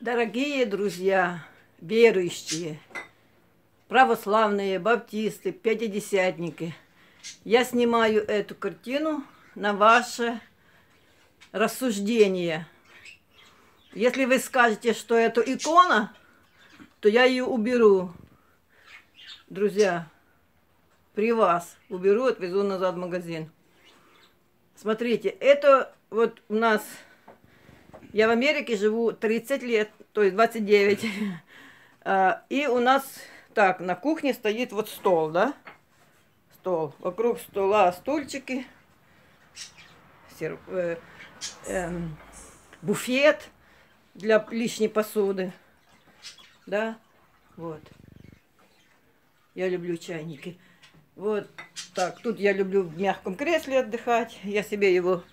Дорогие друзья, верующие, православные, баптисты, пятидесятники, я снимаю эту картину на ваше рассуждение. Если вы скажете, что это икона, то я ее уберу. Друзья, при вас уберу, отвезу назад в магазин. Смотрите, это вот у нас я в Америке живу 30 лет, то есть 29. А, и у нас так, на кухне стоит вот стол, да? Стол. Вокруг стола стульчики, сер, э, э, буфет для лишней посуды. Да? Вот. Я люблю чайники. Вот так, тут я люблю в мягком кресле отдыхать. Я себе его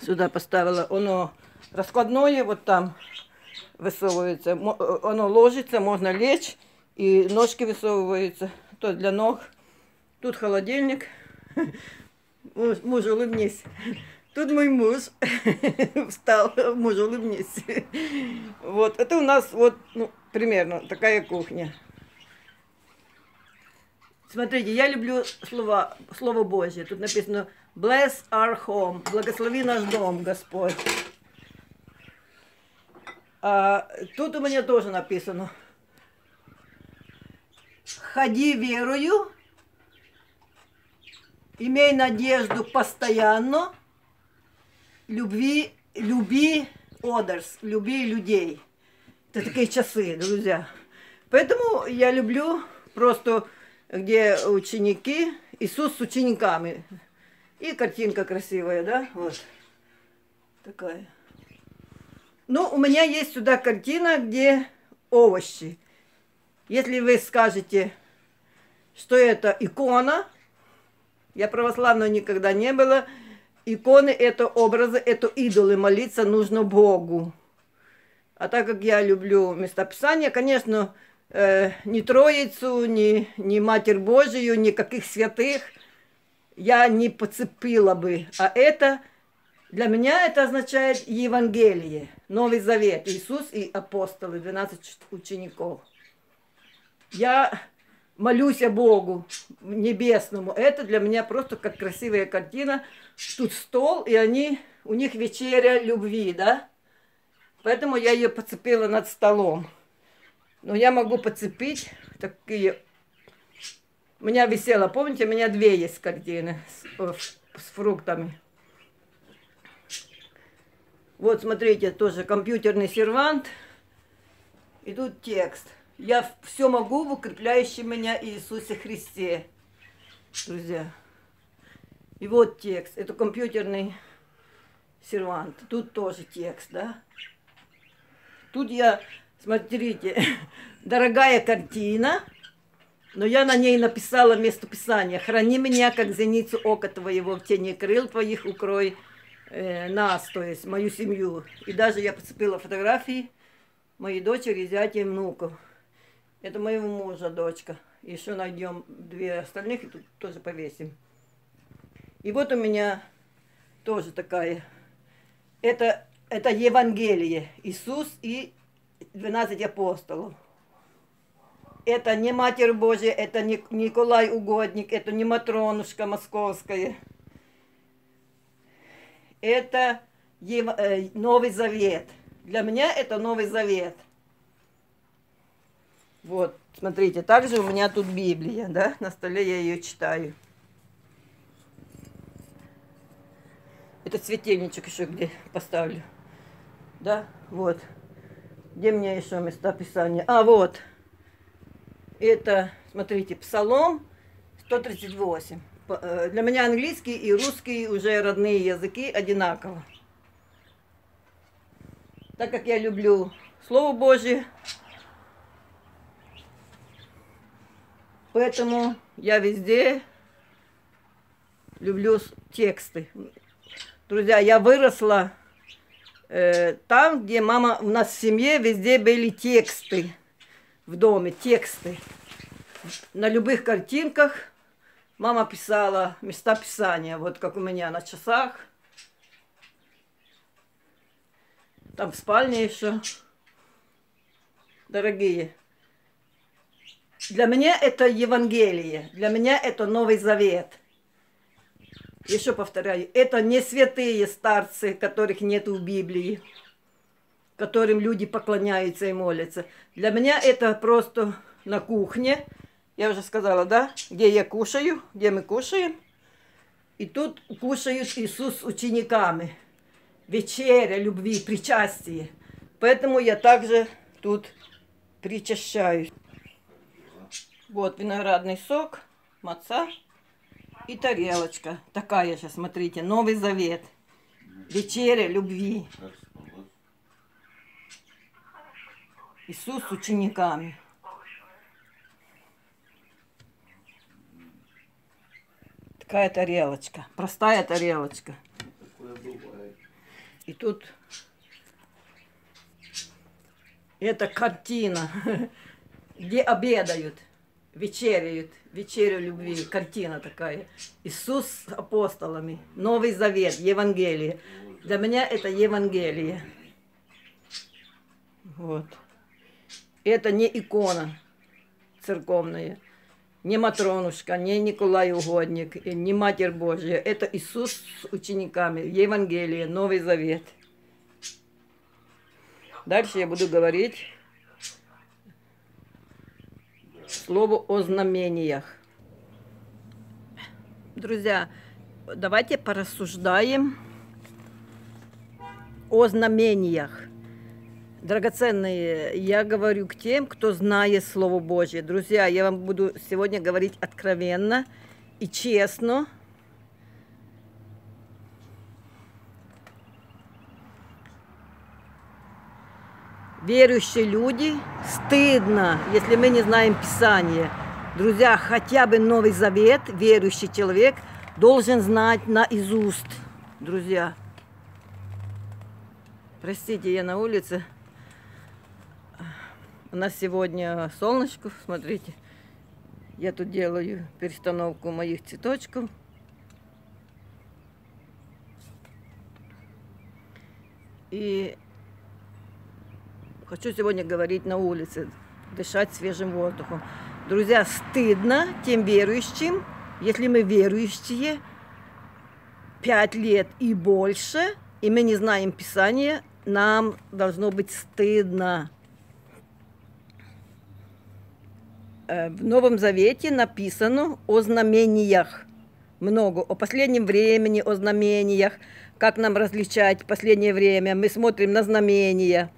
сюда поставила. Оно раскладное вот там высовывается. Э, оно ложится, можно лечь, и ножки высовываются. То для ног. Тут холодильник. Муж, муж улыбнись. Тут мой муж встал, муж улыбнись. Вот, это у нас вот, ну, примерно такая кухня. Смотрите, я люблю слова, слово Божье. Тут написано Bless our home. Благослови наш дом, Господь. А, тут у меня тоже написано. Ходи верою, имей надежду постоянно, любви, люби others, люби людей. Это такие часы, друзья. Поэтому я люблю просто, где ученики, Иисус с учениками. И картинка красивая, да? Вот. Такая. Ну, у меня есть сюда картина, где овощи. Если вы скажете, что это икона, я православной никогда не была, иконы это образы, это идолы, молиться нужно Богу. А так как я люблю местописание, конечно, э, ни Троицу, ни, ни Матерь Божию, никаких святых я не поцепила бы. А это для меня это означает Евангелие, Новый Завет, Иисус и апостолы, 12 учеников. Я молюсь о Богу небесному. Это для меня просто как красивая картина. Тут стол, и они, у них вечеря любви, да? Поэтому я ее поцепила над столом. Но я могу поцепить такие... У меня висело, помните, у меня две есть картины с, с фруктами. Вот, смотрите, тоже компьютерный сервант. И тут текст. Я все могу в укрепляющем меня Иисусе Христе. Друзья. И вот текст. Это компьютерный сервант. Тут тоже текст, да? Тут я, смотрите, дорогая картина, но я на ней написала местописание. Храни меня, как зеницу ока твоего, в тени крыл твоих укрой нас, то есть мою семью. И даже я подцепила фотографии моей дочери, зятя и внуков. Это моего мужа дочка. Еще найдем две остальных и тут тоже повесим. И вот у меня тоже такая. Это, это Евангелие. Иисус и 12 апостолов. Это не Матерь Божья, это не Николай Угодник, это не Матронушка Московская это э, Новый Завет. Для меня это Новый Завет. Вот, смотрите, также у меня тут Библия, да, на столе я ее читаю. Это светильничек еще где поставлю. Да, вот. Где у меня еще места писания? А, вот. Это, смотрите, Псалом 138. Э, для меня английский и русский уже родные языки одинаково. Так как я люблю Слово Божье, поэтому я везде люблю тексты. Друзья, я выросла э, там, где мама у нас в семье везде были тексты в доме, тексты. На любых картинках Мама писала места писания, вот как у меня на часах. Там в спальне еще. дорогие. Для меня это Евангелие, для меня это Новый Завет. Еще повторяю, это не святые старцы, которых нет в Библии, которым люди поклоняются и молятся. Для меня это просто на кухне, я уже сказала, да, где я кушаю, где мы кушаем. И тут кушают Иисус с учениками. Вечеря любви, причастие. Поэтому я также тут причащаюсь. Вот виноградный сок, маца и тарелочка. Такая же, смотрите, Новый Завет. Вечеря любви. Иисус с учениками. Такая тарелочка. Простая тарелочка. И тут это картина, где обедают, вечеряют, вечерю любви, картина такая. Иисус с апостолами, Новый Завет, Евангелие. Для меня это Евангелие. Вот. Это не икона церковная, не Матронушка, не Николай Угодник, не Матерь Божья. Это Иисус с учениками, Евангелие, Новый Завет. Дальше я буду говорить слово о знамениях. Друзья, давайте порассуждаем о знамениях. Драгоценные, я говорю к тем, кто знает Слово Божье. Друзья, я вам буду сегодня говорить откровенно и честно. Верующие люди, стыдно, если мы не знаем Писание. Друзья, хотя бы Новый Завет, верующий человек, должен знать наизусть. Друзья, простите, я на улице. У нас сегодня солнышко, смотрите. Я тут делаю перестановку моих цветочков. И хочу сегодня говорить на улице, дышать свежим воздухом. Друзья, стыдно тем верующим, если мы верующие, пять лет и больше, и мы не знаем Писания, нам должно быть стыдно. Э, в Новом Завете написано о знамениях. Много. О последнем времени, о знамениях. Как нам различать последнее время. Мы смотрим на знамения.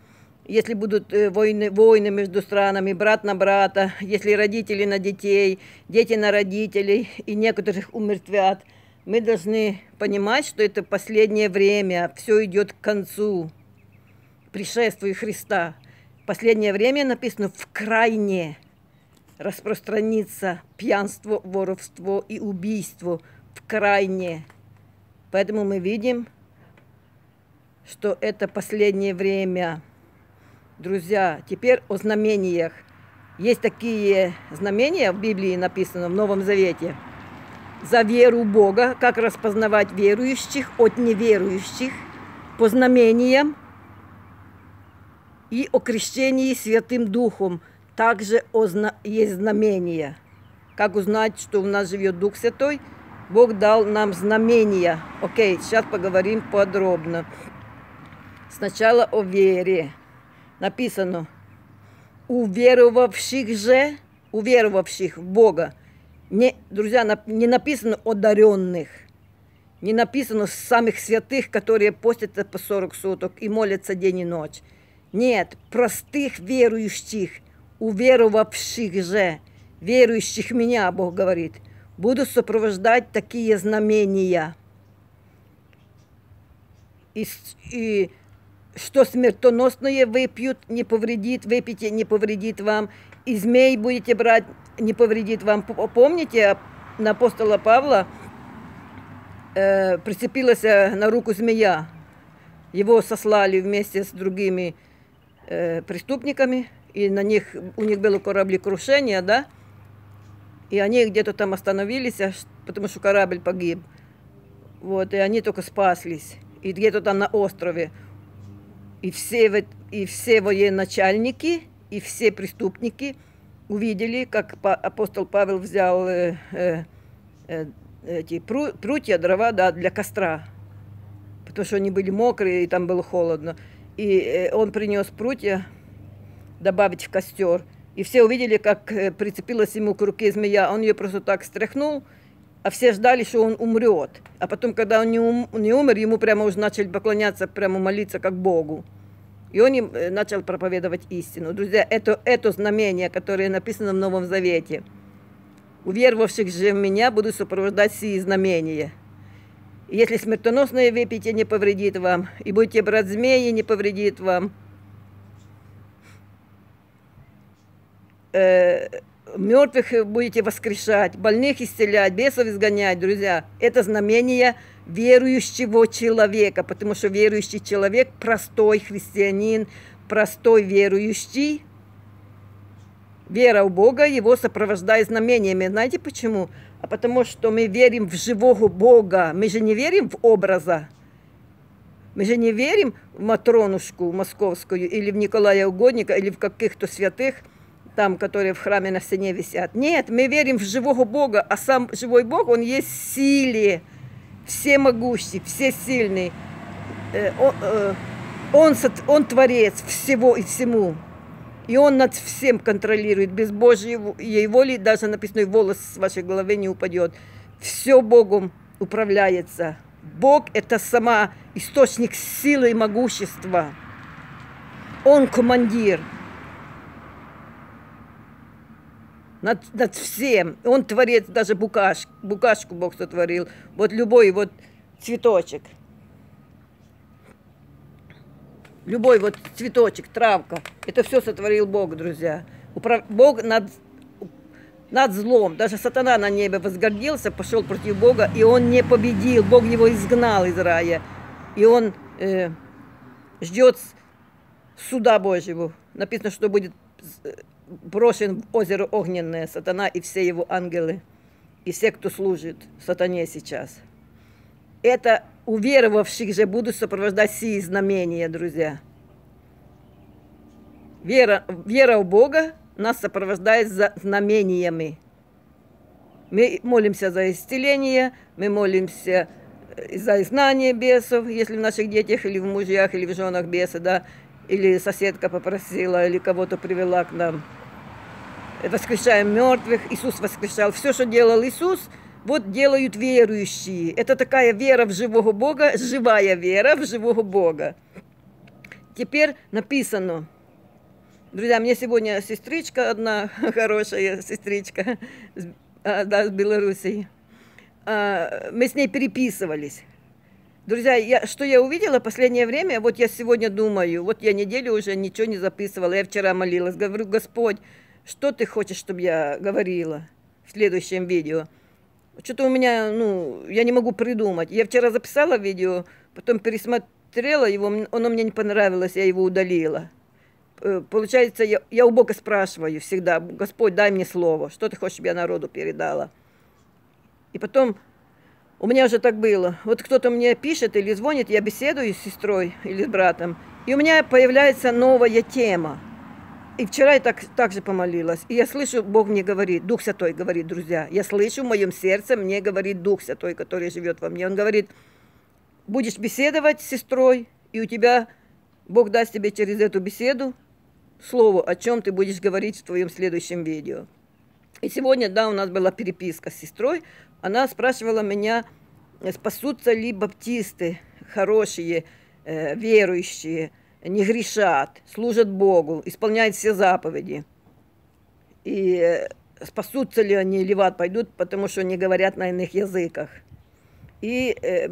Если будут э, войны, войны между странами, брат на брата, если родители на детей, дети на родителей, и некоторых умертвят, мы должны понимать, что это последнее время, все идет к концу, пришествию Христа. Последнее время написано в крайне распространится пьянство, воровство и убийство в крайне. Поэтому мы видим, что это последнее время. Друзья, теперь о знамениях. Есть такие знамения в Библии написано в Новом Завете. За веру Бога, как распознавать верующих от неверующих по знамениям и о крещении Святым Духом – также есть знамения. Как узнать, что у нас живет Дух Святой? Бог дал нам знамения. Окей, сейчас поговорим подробно. Сначала о вере. Написано, уверовавших же, уверовавших в Бога. Не, друзья, не написано одаренных. Не написано самых святых, которые постятся по 40 суток и молятся день и ночь. Нет, простых верующих – уверовавших же, верующих меня, Бог говорит, буду сопровождать такие знамения. И, и что смертоносное выпьют, не повредит, выпейте, не повредит вам. И змей будете брать, не повредит вам. Помните, на апостола Павла э, прицепилась э, на руку змея. Его сослали вместе с другими э, преступниками и на них, у них было кораблекрушение, да, и они где-то там остановились, потому что корабль погиб. Вот, и они только спаслись. И где-то там на острове. И все, и все военачальники, и все преступники увидели, как апостол Павел взял э, э, э, эти прутья, дрова да, для костра, потому что они были мокрые и там было холодно. И э, он принес прутья добавить в костер. И все увидели, как э, прицепилась ему к руке змея. Он ее просто так стряхнул, а все ждали, что он умрет. А потом, когда он не, ум, не умер, ему прямо уже начали поклоняться, прямо молиться как Богу. И он им э, начал проповедовать истину. Друзья, это, это знамение, которое написано в Новом Завете. Уверовавших же в меня буду сопровождать сии знамения. если смертоносное выпитие не повредит вам, и будете брать змеи, не повредит вам, э, мертвых будете воскрешать, больных исцелять, бесов изгонять, друзья. Это знамение верующего человека, потому что верующий человек, простой христианин, простой верующий, вера в Бога его сопровождает знамениями. Знаете почему? А потому что мы верим в живого Бога. Мы же не верим в образа. Мы же не верим в Матронушку московскую или в Николая Угодника или в каких-то святых – там, которые в храме на стене висят. Нет, мы верим в живого Бога, а сам живой Бог, Он есть силе, всемогущий, всесильный. Э, э, он, он творец всего и всему. И Он над всем контролирует. Без Божьей воли даже написано, волос с вашей головы не упадет. Все Богом управляется. Бог – это сама источник силы и могущества. Он командир – над, над всем. Он творец, даже букаш, букашку Бог сотворил. Вот любой вот цветочек. Любой вот цветочек, травка. Это все сотворил Бог, друзья. Управ... Бог над, над злом. Даже сатана на небе возгордился, пошел против Бога, и он не победил. Бог его изгнал из рая. И он э, ждет суда Божьего. Написано, что будет брошен в озеро огненное сатана и все его ангелы, и все, кто служит сатане сейчас. Это уверовавших же будут сопровождать сии знамения, друзья. Вера, вера в Бога нас сопровождает за знамениями. Мы молимся за исцеление, мы молимся э, за изгнание бесов, если в наших детях, или в мужьях, или в женах бесы, да, или соседка попросила, или кого-то привела к нам. Воскрешаем мертвых, Иисус воскрешал. Все, что делал Иисус, вот делают верующие. Это такая вера в живого Бога, живая вера в живого Бога. Теперь написано, друзья, мне сегодня сестричка одна, хорошая сестричка, а, да, с Белоруссии, а, мы с ней переписывались. Друзья, я, что я увидела в последнее время, вот я сегодня думаю, вот я неделю уже ничего не записывала, я вчера молилась, говорю, Господь, что ты хочешь, чтобы я говорила в следующем видео? Что-то у меня, ну, я не могу придумать. Я вчера записала видео, потом пересмотрела его, оно мне не понравилось, я его удалила. Э, получается, я, я у Бога спрашиваю всегда, Господь, дай мне слово, что ты хочешь, чтобы я народу передала. И потом у меня уже так было. Вот кто-то мне пишет или звонит, я беседую с сестрой или с братом, и у меня появляется новая тема. И вчера я так, так же помолилась. И я слышу, Бог мне говорит, Дух Святой говорит, друзья. Я слышу в моем сердце, мне говорит Дух Святой, который живет во мне. Он говорит, будешь беседовать с сестрой, и у тебя, Бог даст тебе через эту беседу слово, о чем ты будешь говорить в твоем следующем видео. И сегодня, да, у нас была переписка с сестрой, она спрашивала меня, спасутся ли баптисты, хорошие, э, верующие, не грешат, служат Богу, исполняют все заповеди. И э, спасутся ли они или в ад пойдут, потому что они говорят на иных языках. И э,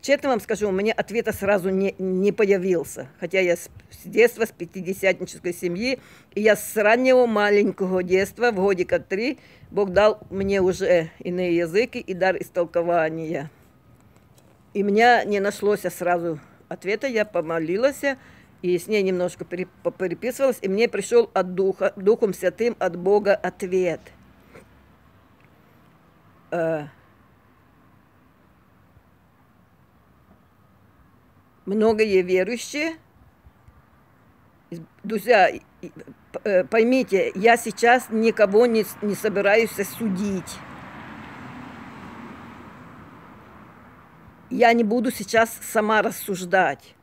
честно вам скажу, у меня ответа сразу не, не появился. Хотя я с, детства, с пятидесятнической семьи, и я с раннего маленького детства, в годика три, Бог дал мне уже иные языки и дар истолкования. И меня не нашлось сразу ответа, я помолилась, и с ней немножко переписывалась, и мне пришел от Духа, Духом Святым от Бога ответ. Э, многие верующие Друзья, э, поймите, я сейчас никого не, не собираюсь судить. Я не буду сейчас сама рассуждать.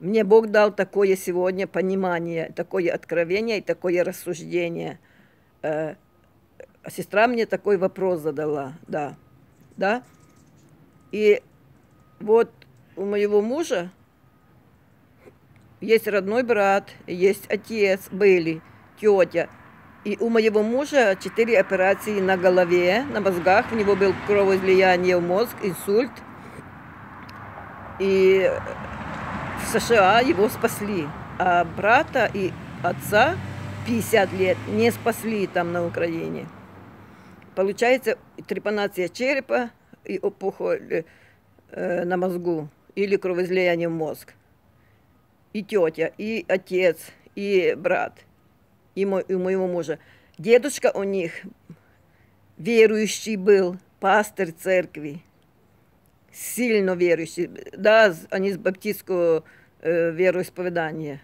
Мне Бог дал такое сегодня понимание, такое откровение и такое рассуждение. Э, сестра мне такой вопрос задала, да, да. И вот у моего мужа есть родной брат, есть отец, были, тетя. И у моего мужа четыре операции на голове, на мозгах. У него был кровоизлияние в мозг, инсульт. И в США его спасли. А брата и отца 50 лет не спасли там на Украине. Получается трепанация черепа и опухоль э, на мозгу или кровоизлияние в мозг и тетя, и отец, и брат, и, мой, и моего мужа. Дедушка у них верующий был, пастор церкви, сильно верующий. Да, они с баптистского э, вероисповедания.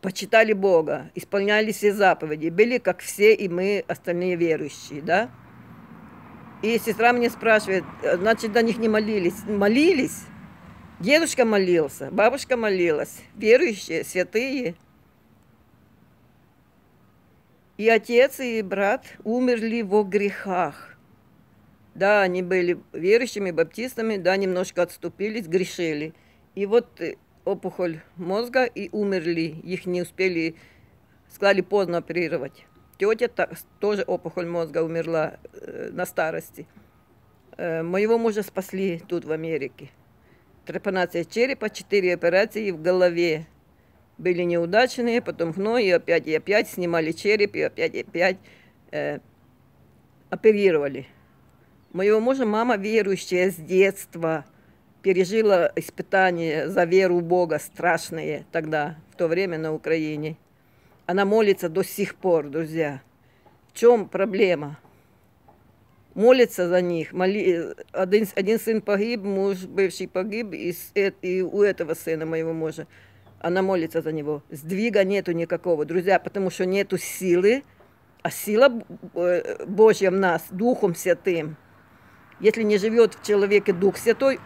Почитали Бога, исполняли все заповеди, были как все и мы, остальные верующие, да? И сестра мне спрашивает, значит, до них не молились. Молились, Дедушка молился, бабушка молилась, верующие, святые. И отец, и брат умерли во грехах. Да, они были верующими, баптистами, да, немножко отступились, грешили. И вот э, опухоль мозга и умерли. Их не успели, сказали, поздно оперировать. Тетя тоже опухоль мозга умерла э, на старости. Э, моего мужа спасли тут, в Америке трепанация черепа, четыре операции в голове. Были неудачные, потом гной, и опять, и опять снимали череп, и опять, и опять э, оперировали. Моего мужа мама верующая с детства, пережила испытания за веру в Бога страшные тогда, в то время на Украине. Она молится до сих пор, друзья. В чем проблема? молятся за них. Моли... Один, один сын погиб, муж бывший погиб, и, и у этого сына моего мужа. Она молится за него. Сдвига нету никакого, друзья, потому что нету силы, а сила э, Божья в нас, Духом Святым. Если не живет в человеке Дух Святой,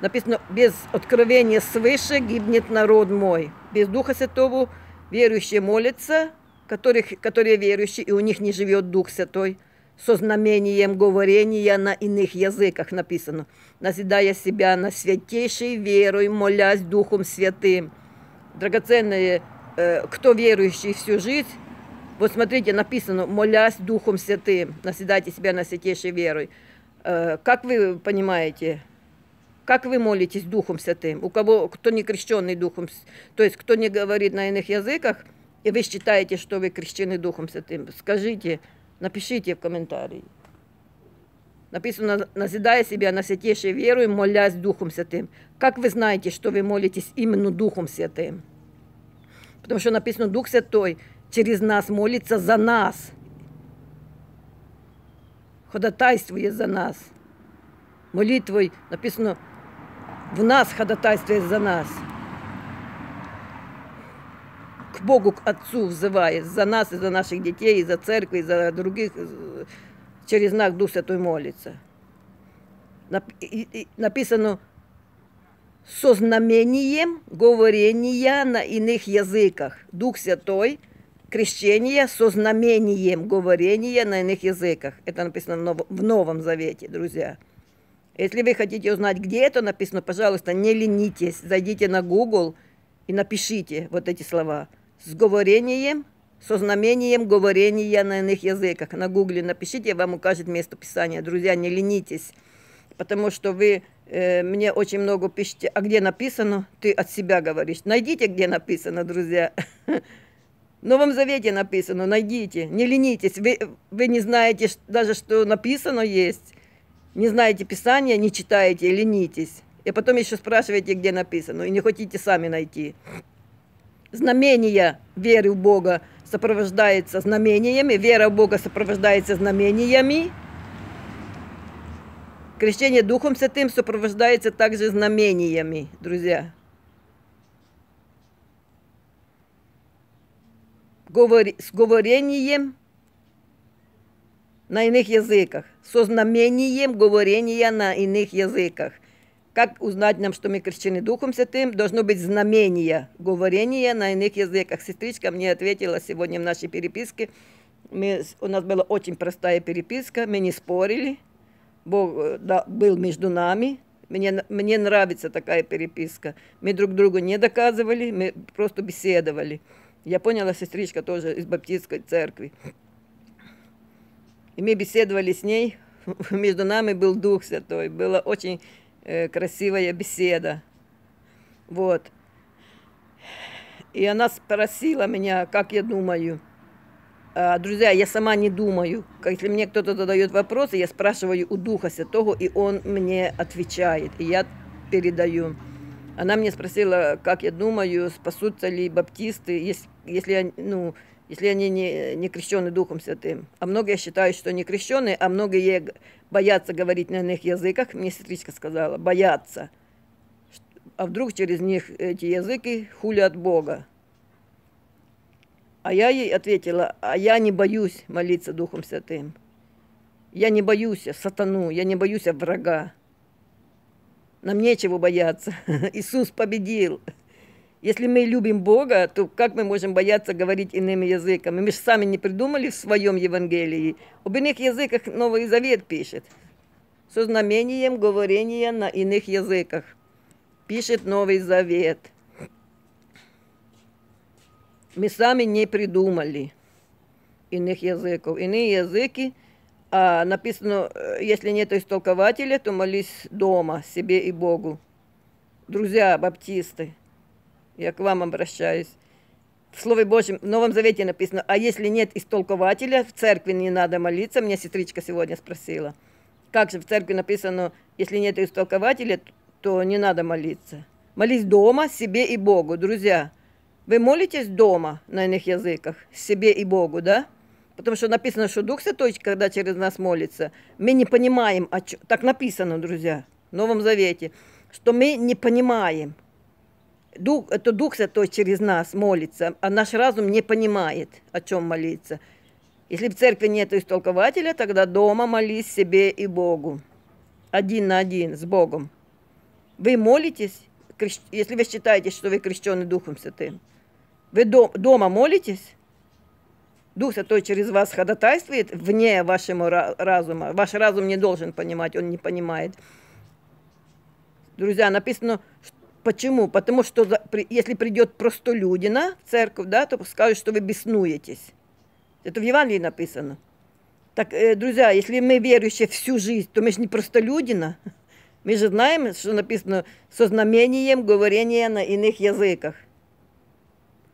написано, без откровения свыше гибнет народ мой. Без Духа Святого верующие молятся, которых, которые верующие, и у них не живет Дух Святой – со знамением говорения на иных языках написано, назидая себя на святейшей верой, молясь Духом Святым. Драгоценные, э, кто верующий всю жизнь, вот смотрите, написано, молясь Духом Святым, наседайте себя на святейшей верой. Э, как вы понимаете, как вы молитесь Духом Святым? У кого, кто не крещенный Духом, то есть кто не говорит на иных языках, и вы считаете, что вы крещены Духом Святым, скажите, Напишите в комментарии. Написано, назидая себя на святейшей веру и молясь Духом Святым. Как вы знаете, что вы молитесь именно Духом Святым? Потому что написано, Дух Святой через нас молится за нас. Ходатайствует за нас. Молитвой написано, в нас ходатайствует за нас к Богу, к Отцу взывает за нас и за наших детей, и за церковь, и за других, через знак Дух Святой молится. Написано со знамением говорения на иных языках. Дух Святой, крещение со знамением говорения на иных языках. Это написано в Новом Завете, друзья. Если вы хотите узнать, где это написано, пожалуйста, не ленитесь, зайдите на Google и напишите вот эти слова – с говорением, со знамением говорения на иных языках. На гугле напишите, вам укажет место писания. Друзья, не ленитесь, потому что вы э, мне очень много пишете, а где написано, ты от себя говоришь. Найдите, где написано, друзья. В Новом Завете написано, найдите, не ленитесь. Вы, вы не знаете даже, что написано есть. Не знаете Писания, не читаете, ленитесь. И потом еще спрашиваете, где написано, и не хотите сами найти знамения веры в Бога сопровождается знамениями, вера в Бога сопровождается знамениями. Крещение Духом Святым сопровождается также знамениями, друзья. С говорением на иных языках, со знамением говорения на иных языках. Как узнать нам, что мы крещены Духом Святым? Должно быть знамение, говорения на иных языках. Сестричка мне ответила сегодня в нашей переписке. Мы, у нас была очень простая переписка, мы не спорили. Бог э, да, был между нами. Мне, мне нравится такая переписка. Мы друг другу не доказывали, мы просто беседовали. Я поняла, сестричка тоже из баптистской церкви. И мы беседовали с ней. Между нами был Дух Святой. Была очень э, красивая беседа. Вот. И она спросила меня, как я думаю. А, друзья, я сама не думаю. Если мне кто-то задает вопросы, я спрашиваю у Духа Святого, и он мне отвечает. И я передаю. Она мне спросила, как я думаю, спасутся ли баптисты, если, если, ну, если они не, не крещены Духом Святым. А многие считают, что не крещеные, а многие боятся говорить на иных языках. Мне сестричка сказала, боятся. А вдруг через них эти языки хулят Бога. А я ей ответила, а я не боюсь молиться Духом Святым. Я не боюсь сатану, я не боюсь врага. Нам нечего бояться. Иисус победил. Если мы любим Бога, то как мы можем бояться говорить иными языками? Мы же сами не придумали в своем Евангелии. Об иных языках Новый Завет пишет. Со знамением говорения на иных языках. Пишет Новый Завет. Мы сами не придумали иных языков. Иные языки а, написано, если нет истолкователя, то молись дома себе и Богу. Друзья, баптисты, я к вам обращаюсь. В Слове Божьем, в Новом Завете написано, а если нет истолкователя, в церкви не надо молиться. Меня сестричка сегодня спросила. Как же в церкви написано, если нет истолкователя, то не надо молиться. Молись дома, себе и Богу. Друзья, вы молитесь дома на иных языках, себе и Богу, да? Потому что написано, что Дух Святой, когда через нас молится, мы не понимаем, о чем... так написано, друзья, в Новом Завете, что мы не понимаем, Дух, это Дух Святой через нас молится, а наш разум не понимает, о чем молиться. Если в церкви нет истолкователя, тогда дома молись себе и Богу. Один на один с Богом. Вы молитесь, если вы считаете, что вы крещены Духом Святым. Вы дома молитесь? Дух Святой через вас ходатайствует вне вашего разума. Ваш разум не должен понимать, он не понимает. Друзья, написано, что Почему? Потому что если придет простолюдина в церковь, да, то скажут, что вы беснуетесь. Это в Евангелии написано. Так, э, друзья, если мы верующие всю жизнь, то мы же не простолюдина. Мы же знаем, что написано со знамением говорения на иных языках.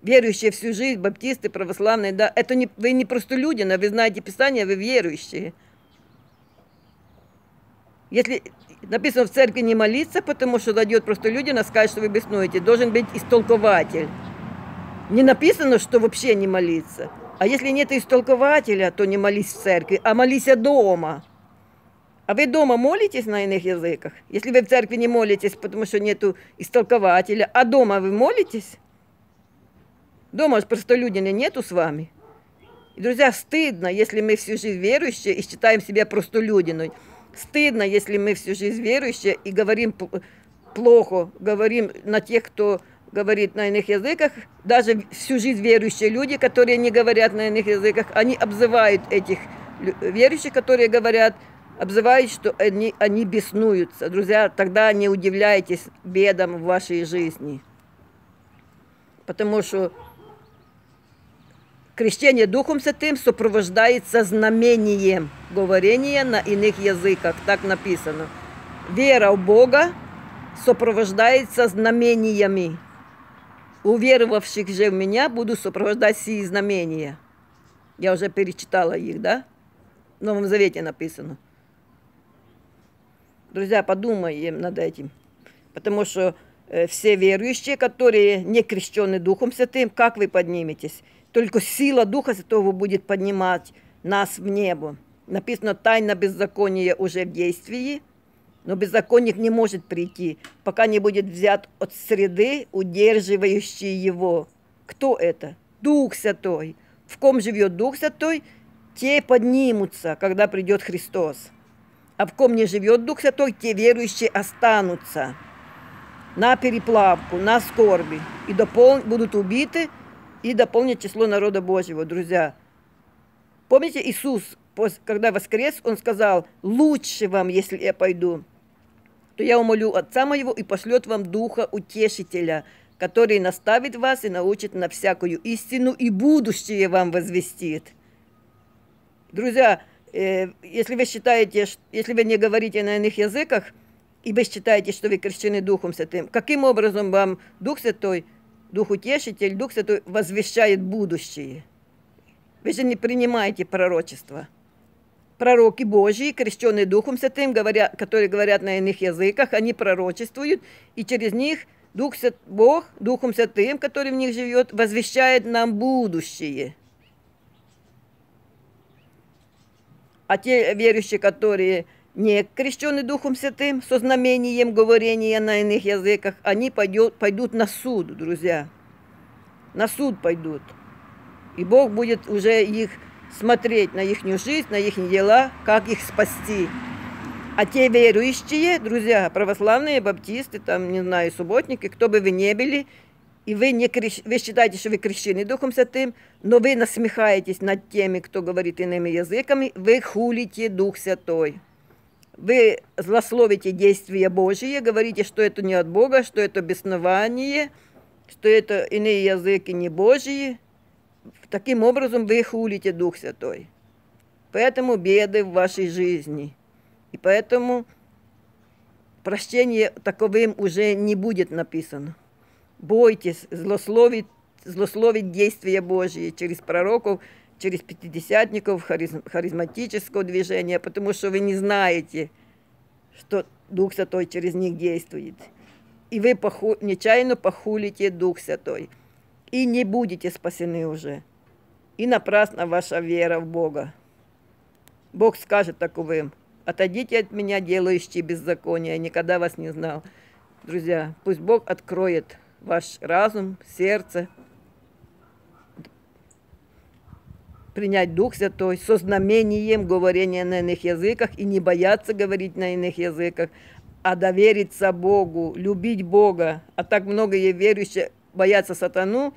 Верующие всю жизнь, баптисты, православные, да, это не, вы не простолюдина, вы знаете Писание, вы верующие. Если написано в церкви не молиться, потому что дойдет просто люди, нас скажут, что вы беснуете. Должен быть истолкователь. Не написано, что вообще не молиться. А если нет истолкователя, то не молись в церкви, а молись дома. А вы дома молитесь на иных языках? Если вы в церкви не молитесь, потому что нет истолкователя, а дома вы молитесь? Дома просто люди нету с вами. И, друзья, стыдно, если мы всю жизнь верующие и считаем себя простолюдиной. Стыдно, если мы всю жизнь верующие и говорим плохо, говорим на тех, кто говорит на иных языках, даже всю жизнь верующие люди, которые не говорят на иных языках, они обзывают этих верующих, которые говорят, обзывают, что они, они беснуются. Друзья, тогда не удивляйтесь бедам в вашей жизни. Потому что Крещение Духом Святым сопровождается знамением говорения на иных языках. Так написано. Вера в Бога сопровождается знамениями. Уверовавших же в меня буду сопровождать сии знамения. Я уже перечитала их, да? В Новом Завете написано. Друзья, подумаем над этим. Потому что все верующие, которые не крещены Духом Святым, как вы подниметесь? Только сила Духа Святого будет поднимать нас в небо. Написано, тайна беззакония уже в действии, но беззаконник не может прийти, пока не будет взят от среды, удерживающей его. Кто это? Дух Святой. в ком живет Дух Святой, те поднимутся, когда придет Христос. А в ком не живет Дух Святой, те верующие останутся на переплавку, на скорби, и допол... будут убиты, и дополнят число народа Божьего, друзья. Помните, Иисус, когда воскрес, Он сказал, лучше вам, если я пойду, то я умолю Отца моего и пошлет вам Духа Утешителя, который наставит вас и научит на всякую истину, и будущее вам возвестит. Друзья, э, если вы считаете, если вы не говорите на иных языках, и вы считаете, что вы крещены Духом Святым, каким образом вам Дух Святой, Дух Утешитель, Дух Святой возвещает будущее? Вы же не принимаете пророчество пророки Божьи, крещенные Духом Святым, говоря, которые говорят на иных языках, они пророчествуют, и через них Дух Свят, Бог, Духом Святым, который в них живет, возвещает нам будущее. А те верующие, которые не крещены Духом Святым, со знамением говорения на иных языках, они пойдет, пойдут на суд, друзья. На суд пойдут. И Бог будет уже их смотреть на их жизнь, на их дела, как их спасти. А те верующие, друзья, православные, баптисты, там, не знаю, субботники, кто бы вы ни были, и вы, не крещ... вы считаете, что вы крещены Духом Святым, но вы насмехаетесь над теми, кто говорит иными языками, вы хулите Дух Святой. Вы злословите действия Божьи, говорите, что это не от Бога, что это беснование, что это иные языки не Божьи, Таким образом вы хулите Дух Святой. Поэтому беды в вашей жизни. И поэтому прощение таковым уже не будет написано. Бойтесь злословить, злословить действия Божьи через пророков, через пятидесятников, харизм, харизматического движения, потому что вы не знаете, что Дух Святой через них действует. И вы поху, нечаянно похулите Дух Святой и не будете спасены уже. И напрасно ваша вера в Бога. Бог скажет таковым, отойдите от меня, делающие беззаконие, я никогда вас не знал. Друзья, пусть Бог откроет ваш разум, сердце, принять Дух Святой со знамением говорения на иных языках и не бояться говорить на иных языках, а довериться Богу, любить Бога. А так многие верующие боятся сатану,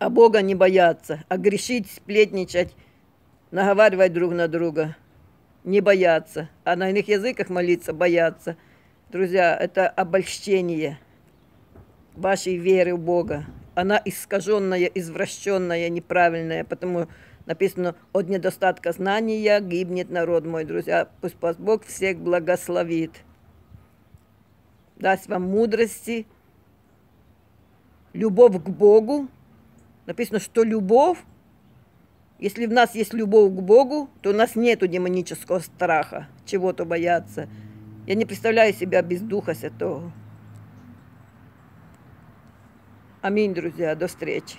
а Бога не боятся, а грешить, сплетничать, наговаривать друг на друга, не боятся, а на иных языках молиться боятся. Друзья, это обольщение вашей веры в Бога. Она искаженная, извращенная, неправильная, потому написано, от недостатка знания гибнет народ мой, друзья. Пусть Бог всех благословит. Даст вам мудрости, любовь к Богу. Написано, что любовь, если в нас есть любовь к Богу, то у нас нет демонического страха, чего-то бояться. Я не представляю себя без Духа Святого. Аминь, друзья. До встречи.